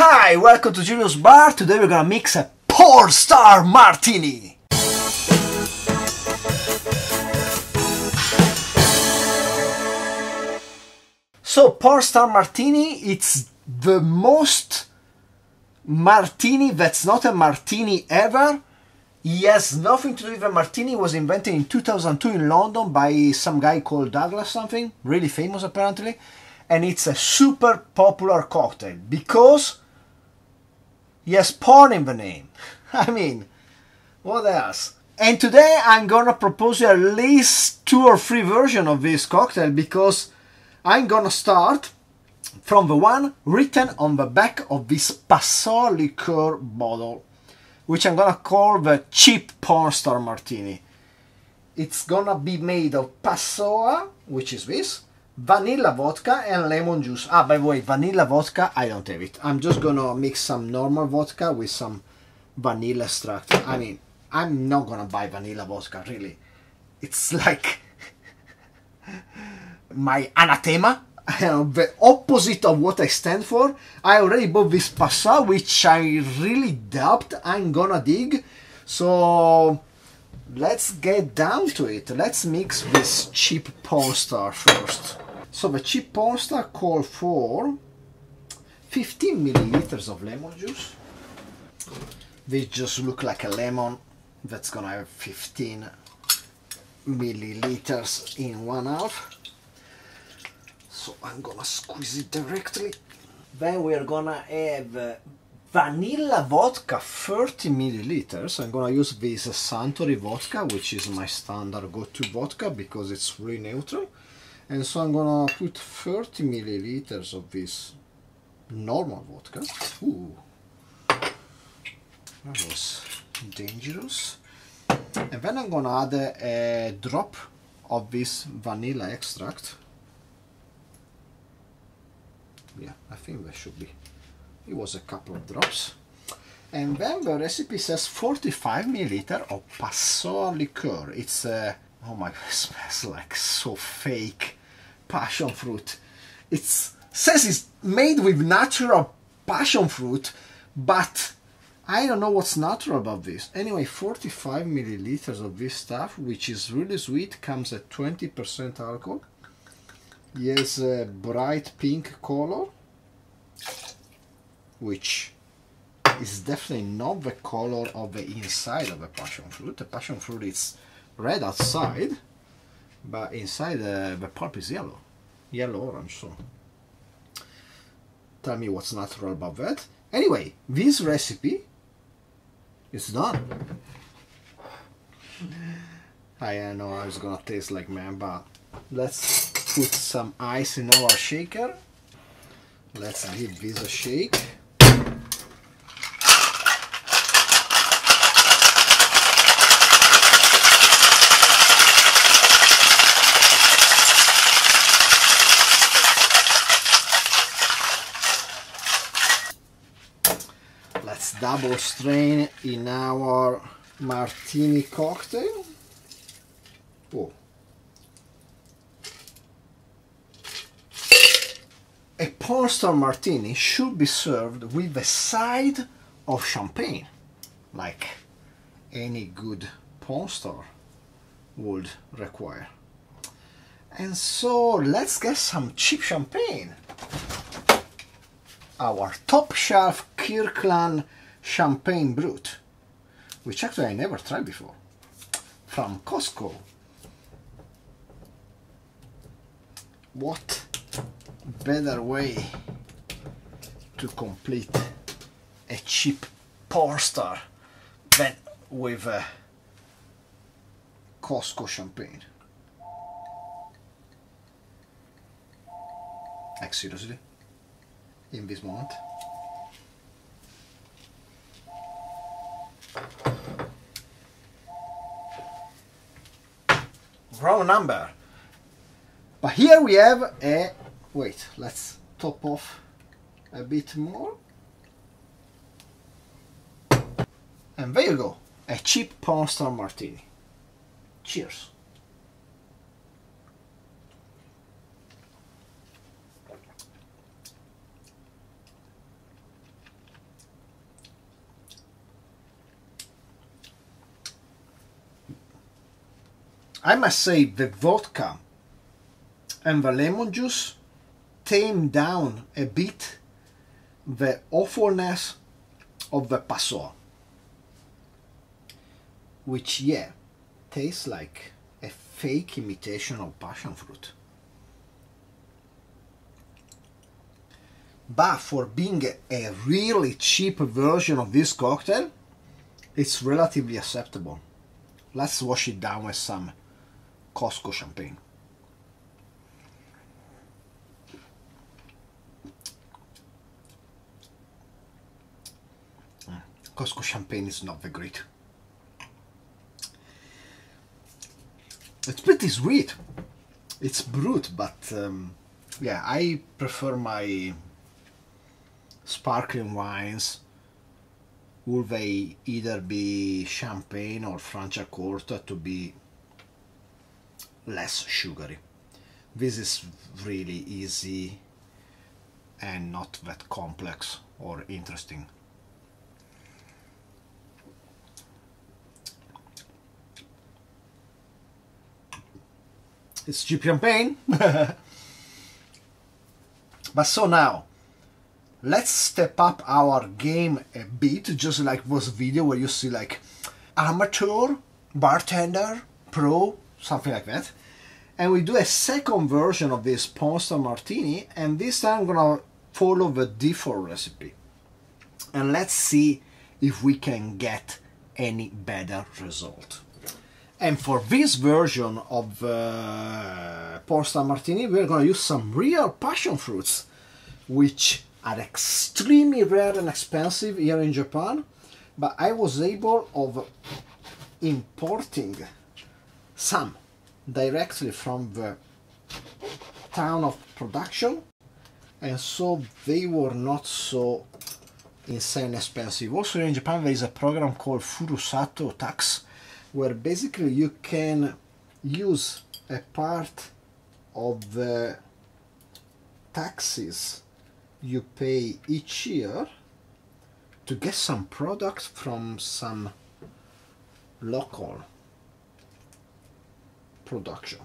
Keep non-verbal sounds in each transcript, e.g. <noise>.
Hi, welcome to Giulio's Bar. Today we're gonna mix a porn star martini. So, porn star martini, it's the most martini that's not a martini ever. He has nothing to do with a martini. It was invented in 2002 in London by some guy called Douglas something, really famous apparently. And it's a super popular cocktail because has porn in the name. <laughs> I mean, what else? And today I'm gonna propose you at least two or three versions of this cocktail because I'm gonna start from the one written on the back of this Passoa liqueur bottle, which I'm gonna call the cheap porn star martini. It's gonna be made of Passoa, which is this, vanilla vodka and lemon juice. Ah, by the way, vanilla vodka, I don't have it. I'm just gonna mix some normal vodka with some vanilla extract. I mean, I'm not gonna buy vanilla vodka, really. It's <laughs> like my anathema, <laughs> the opposite of what I stand for. I already bought this Passoa, which I really doubt I'm gonna dig. So let's get down to it. Let's mix this cheap porn star first. So the cheap porn star call for 15 milliliters of lemon juice. They just look like a lemon that's gonna have 15 milliliters in one half. So I'm gonna squeeze it directly. Then we're gonna have uh, vanilla vodka 30 milliliters. I'm gonna use this Suntory vodka which is my standard go-to vodka because it's really neutral and so I'm gonna put 30 milliliters of this normal vodka. Ooh. that was dangerous. And then I'm gonna add a, a drop of this vanilla extract. Yeah I think there should be. It was a couple of drops. And then the recipe says 45 milliliter of Passoa liqueur. It's uh, oh my <laughs> it smells like so fake passion fruit it says it's made with natural passion fruit but I don't know what's natural about this. Anyway, 45 milliliters of this stuff, which is really sweet, comes at 20% alcohol. Yes, a bright pink color, which is definitely not the color of the inside of a passion fruit. The passion fruit is red outside, but inside the pulp is yellow, yellow orange. So, tell me what's natural about that. Anyway, this recipe is done. I know I was gonna taste like man, but let's put some ice in our shaker. Let's give this a shake. Let's double strain in our martini cocktail. Oh. A pornstar martini should be served with a side of champagne, like any good pornstar would require. And so let's get some cheap champagne our top shelf Kirkland Champagne Brut, which actually I never tried before, from Costco. What better way to complete a cheap porn star than with a Costco champagne? Like seriously? in this moment. Wrong number. But here we have a, wait, let's top off a bit more. And there you go, a cheap porn star martini. Cheers. I must say the vodka and the lemon juice tame down a bit the awfulness of the passoa which yeah tastes like a fake imitation of passion fruit. But for being a really cheap version of this cocktail it's relatively acceptable. Let's wash it down with some Costco champagne Costco champagne is not very great. It's pretty sweet. It's brut, but um, yeah, I prefer my sparkling wines. Will they either be champagne or Franciacorta to be less sugary? This is really easy and not that complex or interesting. It's cheap champagne. <laughs> but so now, let's step up our game a bit, just like was video where you see like amateur, bartender, pro, something like that. And we do a second version of this Pornstar Martini, and this time I'm gonna follow the default recipe. And let's see if we can get any better result. And for this version of uh, Pornstar Martini, we're to use some real passion fruits, which are extremely rare and expensive here in Japan. But I was able of importing some directly from the town of production, and so they were not so insane expensive. Also in Japan there is a program called Furusato tax, where basically you can use a part of the taxes you pay each year to get some products from some local production.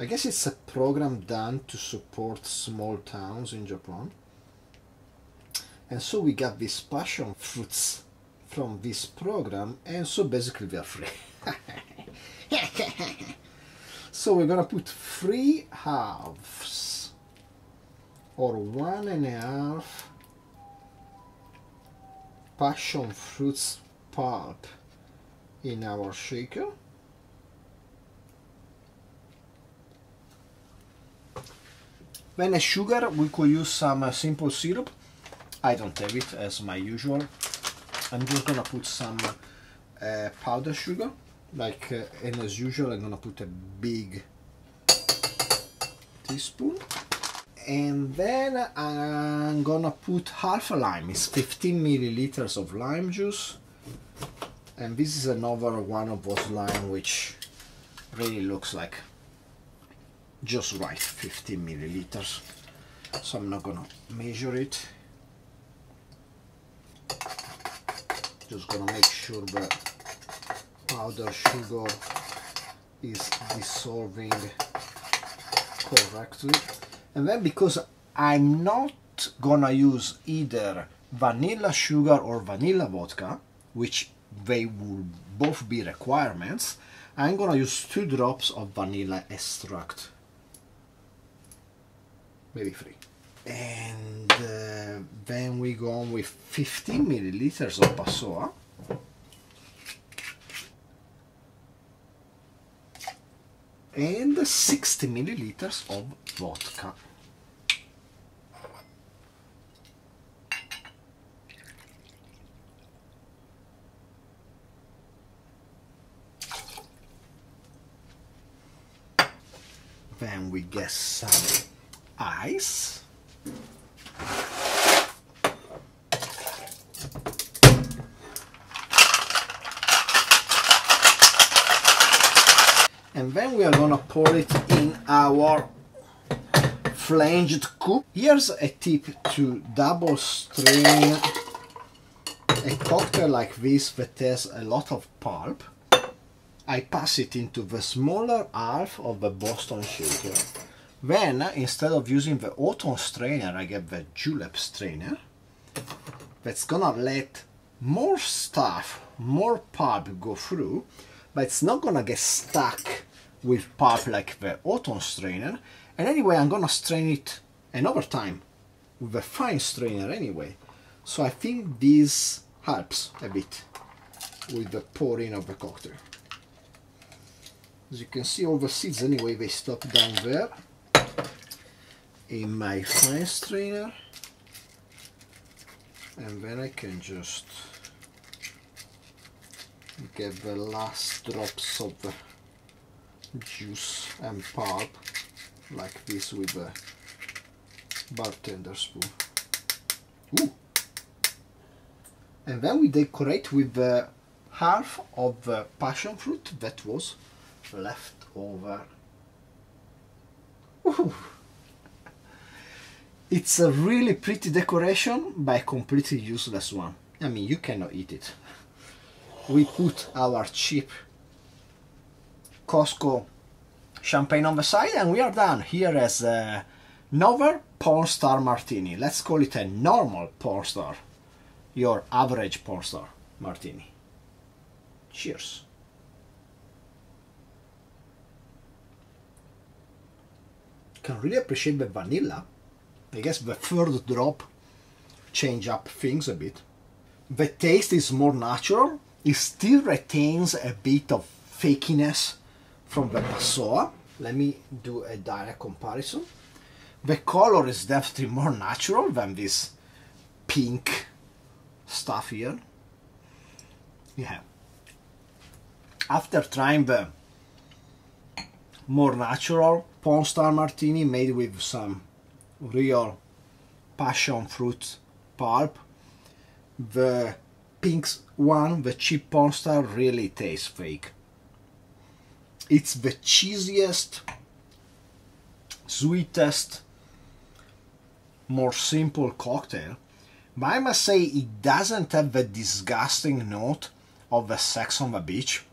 I guess it's a program done to support small towns in Japan. And so we got these passion fruits from this program and so basically we are free. <laughs> so we're gonna put three halves or one and a half passion fruits pulp in our shaker then a sugar we could use some uh, simple syrup. I don't have it as my usual. I'm just gonna put some uh, powder sugar. Like uh, and as usual I'm gonna put a big teaspoon. And then I'm gonna put half a lime. It's 15 milliliters of lime juice. And this is another one of those lime which really looks like just right 15 milliliters. So I'm not gonna measure it. Just gonna make sure the powder sugar is dissolving correctly. And then because I'm not gonna use either vanilla sugar or vanilla vodka which they will both be requirements I'm gonna use two drops of vanilla extract maybe three. And uh, then we go on with 15 milliliters of Passoa and 60 milliliters of vodka. Then we get some ice and then we are gonna pour it in our flanged cup. Here's a tip to double strain a cocktail like this that has a lot of pulp I pass it into the smaller half of the Boston shaker. Then, instead of using the Hawthorne strainer, I get the julep strainer. That's gonna let more stuff, more pulp go through, but it's not gonna get stuck with pulp like the Hawthorne strainer. And anyway, I'm gonna strain it another time with a fine strainer anyway. So I think this helps a bit with the pouring of the cocktail. As you can see all the seeds anyway they stop down there in my fine strainer and then I can just get the last drops of the juice and pulp like this with a bartender spoon. Ooh. And then we decorate with the half of the passion fruit that was left over. Ooh. It's a really pretty decoration, but a completely useless one. I mean, you cannot eat it. We put our cheap Costco champagne on the side and we are done. Here is another porn star martini. Let's call it a normal porn star. Your average porn star martini. Cheers. Can really appreciate the vanilla. I guess the third drop change up things a bit. The taste is more natural. It still retains a bit of fakiness from the Passoa. Let me do a direct comparison. The color is definitely more natural than this pink stuff here. Yeah. After trying the more natural Porn Star Martini made with some real passion fruit pulp, the pink one, the cheap Porn Star, really tastes fake. It's the cheesiest, sweetest, more simple cocktail but I must say it doesn't have the disgusting note of the sex on the beach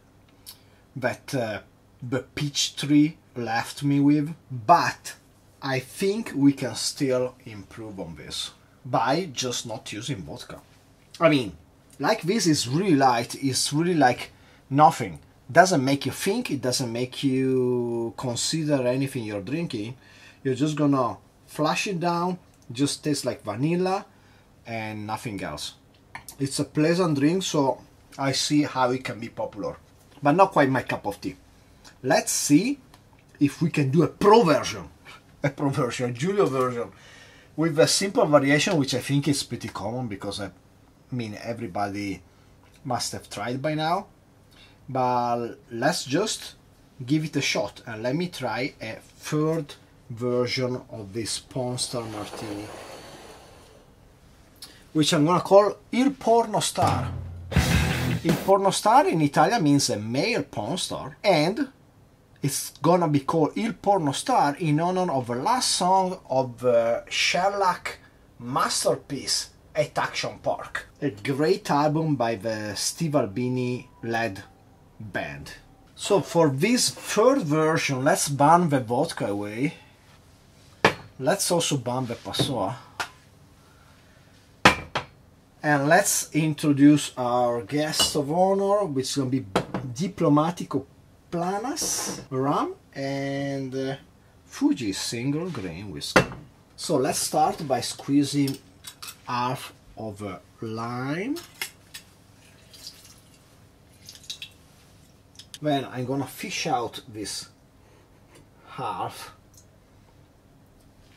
that uh, the peach tree left me with. But I think we can still improve on this by just not using vodka. I mean, like this is really light, it's really like nothing. Doesn't make you think, it doesn't make you consider anything you're drinking. You're just gonna flush it down, just tastes like vanilla and nothing else. It's a pleasant drink, so I see how it can be popular, but not quite my cup of tea. Let's see if we can do a pro version, <laughs> pro version, a Giulio version, with a simple variation, which I think is pretty common because I mean everybody must have tried by now. But let's just give it a shot and let me try a third version of this Porn Star Martini which I'm gonna call Il Porno Star. Il Porno Star in Italian means a male porn star, and it's gonna be called Il Porno Star in honor of the last song of uh, the Shellac masterpiece at Action Park. A great album by the Steve Albini led band. So for this third version, let's ban the vodka away. Let's also ban the Passoa. And let's introduce our guest of honor, which is going to be Diplomatico Planas rum and uh, Fuji single grain whiskey. So let's start by squeezing half of a lime. Then I'm gonna fish out this half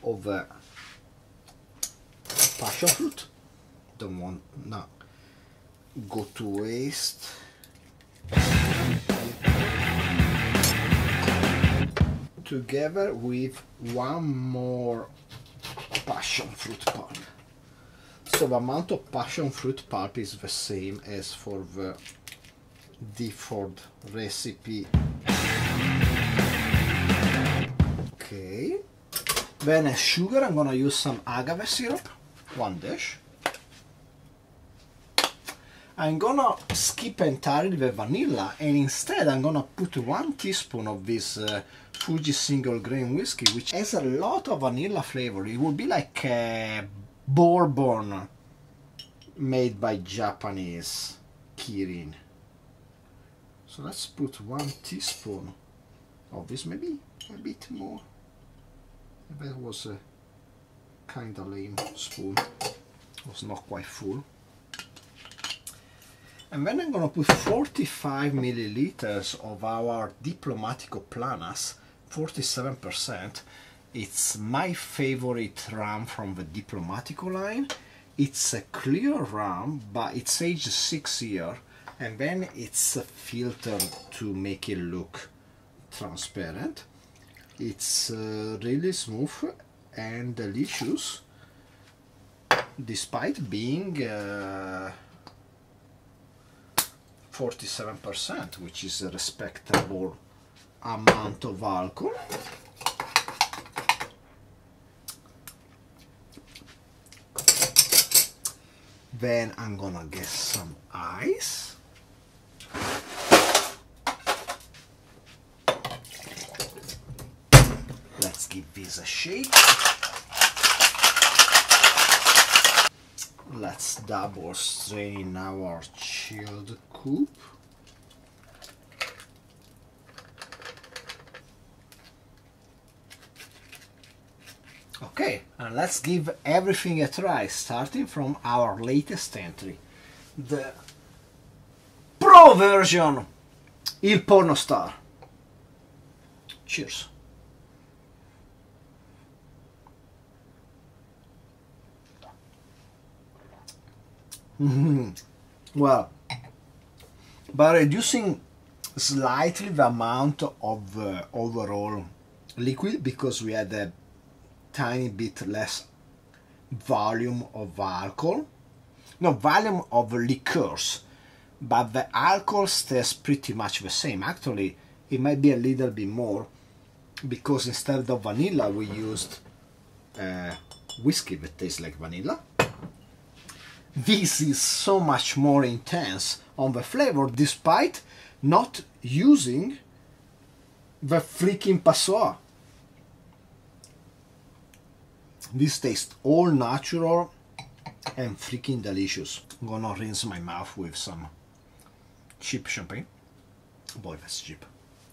of a passion fruit don't want no, go to waste together with one more passion fruit pulp. So the amount of passion fruit pulp is the same as for the default recipe. Okay. Then as sugar I'm gonna use some agave syrup one dish. I'm gonna skip entirely the vanilla and instead I'm gonna put one teaspoon of this uh, Fuji single grain whiskey which has a lot of vanilla flavor. It would be like a bourbon made by Japanese Kirin. So let's put one teaspoon of this, maybe a bit more. That was a kind of lame spoon, it was not quite full. And then I'm gonna put 45 milliliters of our Diplomatico Planas, 47%. It's my favorite rum from the Diplomatico line. It's a clear rum, but it's aged six year, and then it's filtered to make it look transparent. It's uh, really smooth and delicious, despite being uh, 47%, which is a respectable amount of alcohol. Then I'm gonna get some ice. Let's give this a shake. Let's double strain our chilled coupe. Okay, and let's give everything a try, starting from our latest entry, the Pro version, Il Porno Star. Cheers. <laughs> well, by reducing slightly the amount of uh, overall liquid because we had a tiny bit less volume of alcohol. No volume of liqueurs but the alcohol stays pretty much the same. Actually it might be a little bit more because instead of vanilla we used uh, whiskey that tastes like vanilla. This is so much more intense on the flavor despite not using the freaking passoa this tastes all natural and freaking delicious. I'm gonna rinse my mouth with some cheap champagne. Boy, that's cheap.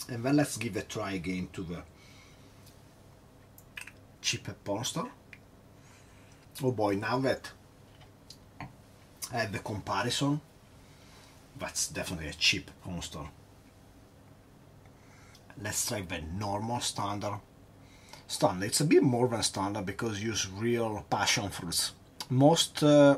And then let's give a try again to the cheap Pornstar. Oh boy, now that I have the comparison, that's definitely a cheap Pornstar. Let's try the normal standard standard. It's a bit more than standard because use real passion fruits. Most uh,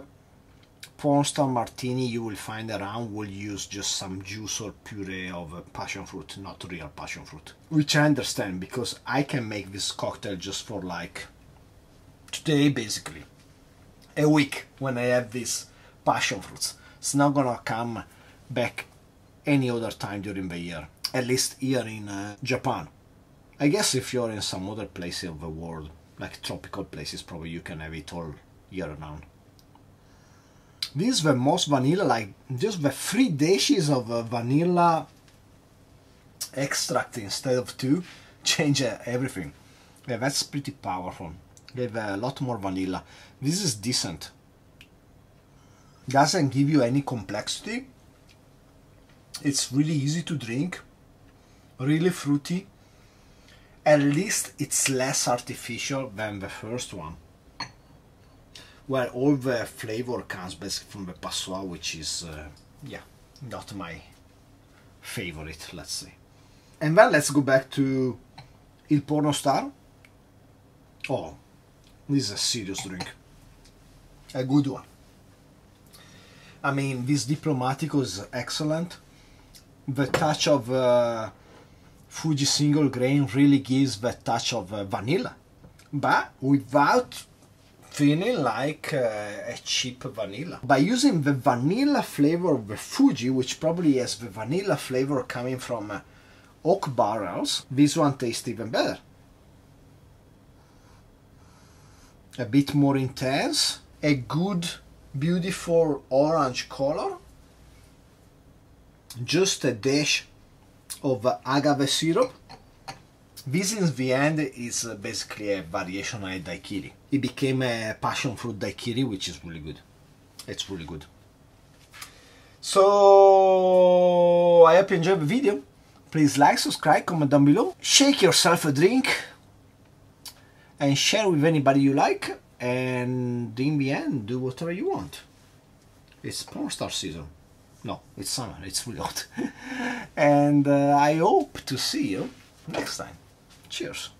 Pornstar martini you will find around will use just some juice or puree of uh, passion fruit, not real passion fruit. Which I understand because I can make this cocktail just for like today basically. A week when I have these passion fruits. It's not gonna come back any other time during the year. At least here in uh, Japan. I guess if you're in some other place of the world, like tropical places, probably you can have it all year round. This is the most vanilla, like just the three dashes of uh, vanilla extract instead of two <laughs> change uh, everything. Yeah, that's pretty powerful. They have a lot more vanilla. This is decent. Doesn't give you any complexity. It's really easy to drink, really fruity at least it's less artificial than the first one. Where all the flavor comes basically from the passoa which is uh, yeah not my favorite let's say. And then let's go back to il porno star. Oh this is a serious drink. A good one. I mean this diplomatico is excellent. The touch of uh, Fuji single grain really gives that touch of uh, vanilla, but without feeling like uh, a cheap vanilla. By using the vanilla flavor of the Fuji, which probably has the vanilla flavor coming from uh, oak barrels, this one tastes even better. A bit more intense, a good, beautiful orange color, just a dash of agave syrup. This in the end is uh, basically a variation on a daiquiri. It became a passion fruit daiquiri, which is really good. It's really good. So I hope you enjoyed the video. Please like, subscribe, comment down below. Shake yourself a drink and share with anybody you like. And in the end, do whatever you want. It's porn star season. No, it's summer. It's really hot. <laughs> and uh, I hope to see you next time. Cheers.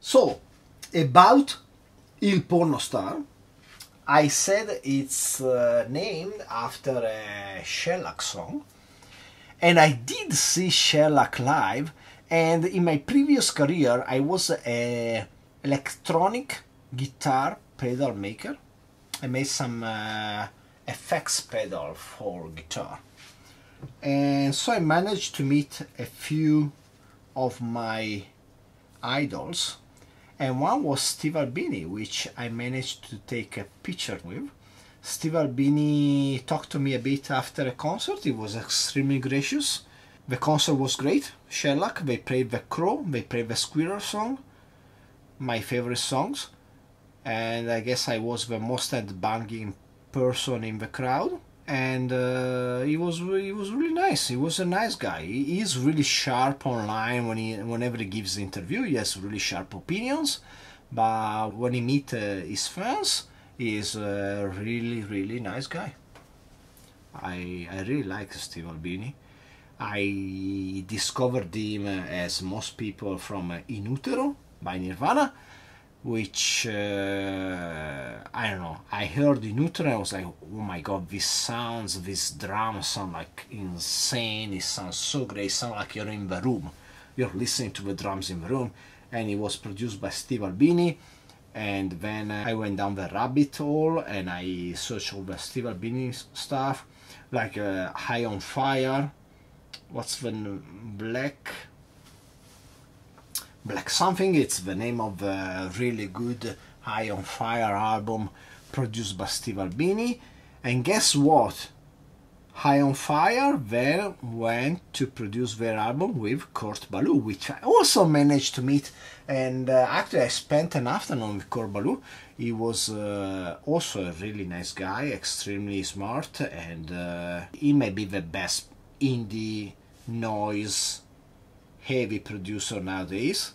So, about Il Porno Star, I said it's uh, named after a Shellac song, and I did see Shellac live. And in my previous career, I was a electronic guitar pedal maker. I made some uh, effects pedal for guitar, and so I managed to meet a few of my idols and one was Steve Albini, which I managed to take a picture with. Steve Albini talked to me a bit after a concert. He was extremely gracious. The concert was great. Shellac, they played the Crow, they played the Squirrel song, my favorite songs. And I guess I was the most headbanging person in the crowd and uh, he was he was really nice. He was a nice guy. He is really sharp online when he whenever he gives interview. He has really sharp opinions, but when he meet uh, his fans, he is a really really nice guy. I I really like Steve Albini. I discovered him as most people from In Utero by Nirvana which uh, I don't know. I heard in Utero, I was like, oh my god, these sounds, these drums sound like insane. It sounds so great. It sounds like you're in the room. You're listening to the drums in the room. And it was produced by Steve Albini. And then I went down the rabbit hole and I searched all the Steve Albini stuff, like uh, High on Fire. What's the black? Black Something, it's the name of a really good High on Fire album produced by Steve Albini. And guess what? High on Fire then went to produce their album with Kurt Ballou, which I also managed to meet. And uh, actually, I spent an afternoon with Kurt Ballou. He was uh, also a really nice guy, extremely smart, and uh, he may be the best indie noise heavy producer nowadays.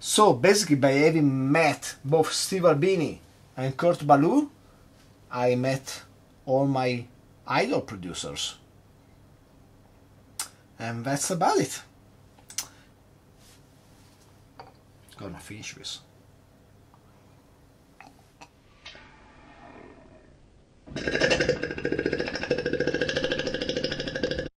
So basically by having met both Steve Albini and Kurt Ballou, I met all my idol producers. And that's about it. Gonna finish this. <laughs>